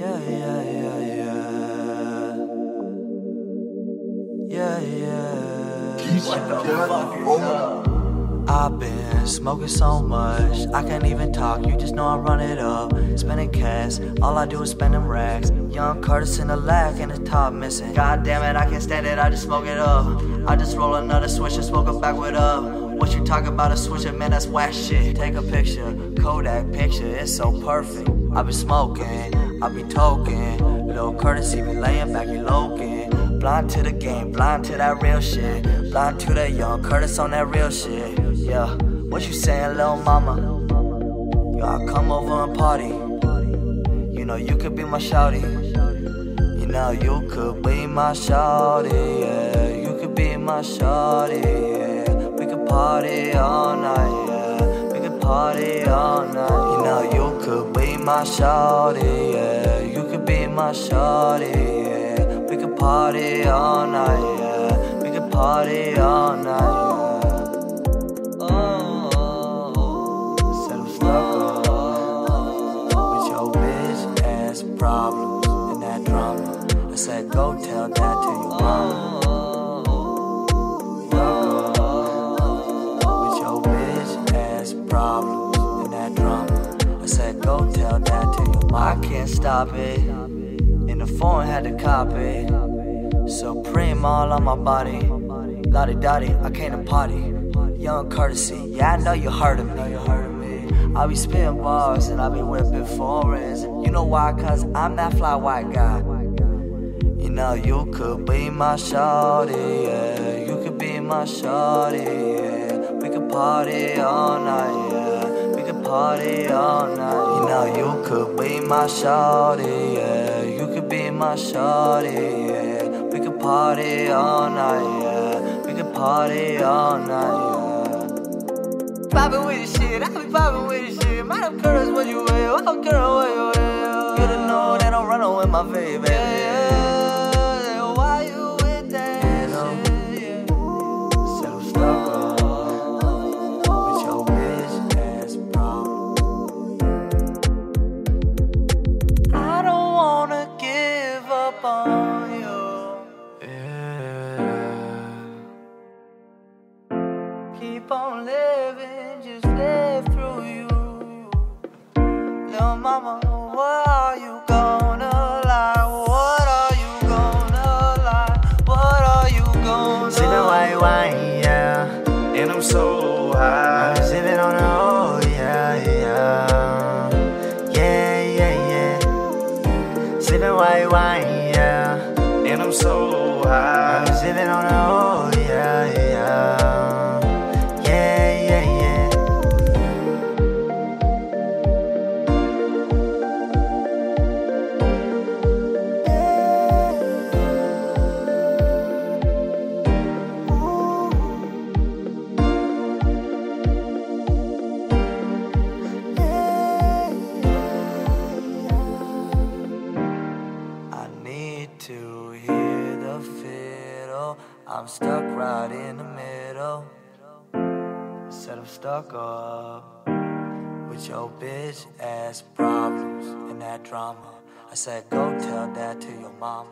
Yeah, yeah, yeah, yeah. Yeah, yeah. What the fuck is up? I've been smoking so much, I can't even talk. You just know I run it up. Spending cash, all I do is spend them racks. Young Curtis in the lag and the top missing. God damn it, I can't stand it, I just smoke it up. I just roll another switch and smoke it backward up. What you talk about a switcher, man, that's whack shit. Take a picture, Kodak picture, it's so perfect. I be smoking, I be toking. Little courtesy be laying back, you loking. Blind to the game, blind to that real shit. Blind to the young Curtis on that real shit. Yeah, what you saying, little mama? Yo, I come over and party. You know you could be my shawty. You know you could be my shawty. Yeah, you could be my shawty. Yeah, party all night. Yeah, we could party all night. You know you could be my shawty. Yeah, you could be my shawty. Yeah, we could party all night. Yeah, we could party all night. Oh, bitch ass problems and that drama. I said, go tell that to your mama. I can't stop it. And the phone, had to copy. Supreme all on my body. Lottie Dottie, I came to party. Young courtesy, yeah, I know you heard of me. You heard of me. I be spitting bars and I be whipping foreigns. You know why? Cause I'm that fly white guy. You know, you could be my shawty, yeah. You could be my shawty, yeah. We could party all night, yeah. We could party all night. You could be my shawty, yeah. You could be my shawty, yeah. We could party all night, yeah. We could party all night, yeah. Poppin' with the shit, I be poppin' with the shit. My girls, what you wear? What them girl, what you wear? You don't know that I'm running with my baby. Little mama, I'm stuck right in the middle. Said I'm stuck up with your bitch ass problems and that drama. I said, go tell that to your mama.